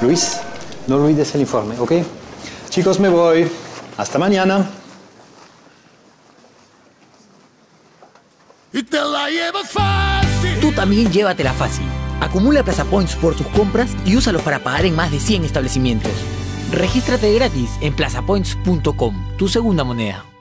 Luis, no olvides el informe, ¿ok? Chicos, me voy. Hasta mañana. Tú también llévatela fácil. Acumula Plaza Points por tus compras y úsalos para pagar en más de 100 establecimientos. Regístrate gratis en plazapoints.com, tu segunda moneda.